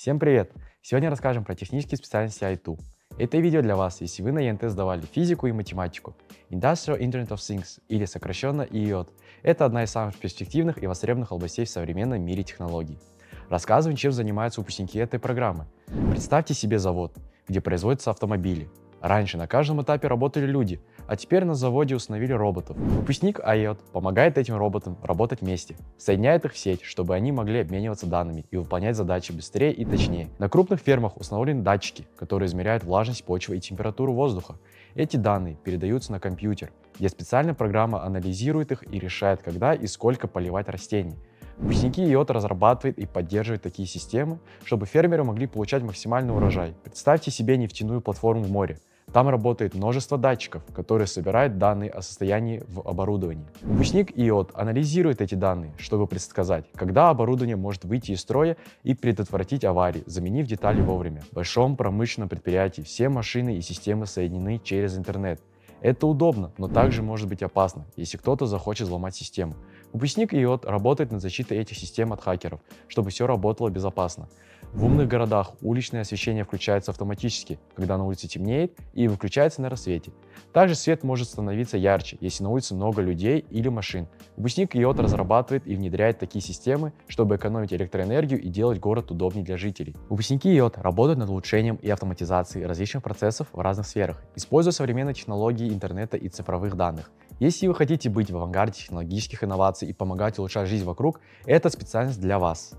Всем привет! Сегодня расскажем про технические специальности IT. Это видео для вас, если вы на ЕНТ сдавали физику и математику. Industrial Internet of Things, или сокращенно IOT, это одна из самых перспективных и востребованных областей в современном мире технологий. Рассказываем, чем занимаются выпускники этой программы. Представьте себе завод, где производятся автомобили, Раньше на каждом этапе работали люди, а теперь на заводе установили роботов. Выпускник IOT помогает этим роботам работать вместе, соединяет их в сеть, чтобы они могли обмениваться данными и выполнять задачи быстрее и точнее. На крупных фермах установлены датчики, которые измеряют влажность почвы и температуру воздуха. Эти данные передаются на компьютер, где специальная программа анализирует их и решает, когда и сколько поливать растения. Выпускники ИОТ разрабатывают и поддерживают такие системы, чтобы фермеры могли получать максимальный урожай. Представьте себе нефтяную платформу в море. Там работает множество датчиков, которые собирают данные о состоянии в оборудовании. Выпускник ИОТ анализирует эти данные, чтобы предсказать, когда оборудование может выйти из строя и предотвратить аварии, заменив детали вовремя. В большом промышленном предприятии все машины и системы соединены через интернет. Это удобно, но также может быть опасно, если кто-то захочет взломать систему. Выпускник ИОТ работает над защитой этих систем от хакеров, чтобы все работало безопасно. В умных городах уличное освещение включается автоматически, когда на улице темнеет, и выключается на рассвете. Также свет может становиться ярче, если на улице много людей или машин. Выпускник ИОТ разрабатывает и внедряет такие системы, чтобы экономить электроэнергию и делать город удобнее для жителей. Выпускники ИОТ работают над улучшением и автоматизацией различных процессов в разных сферах, используя современные технологии интернета и цифровых данных. Если вы хотите быть в авангарде технологических инноваций и помогать улучшать жизнь вокруг, эта специальность для вас.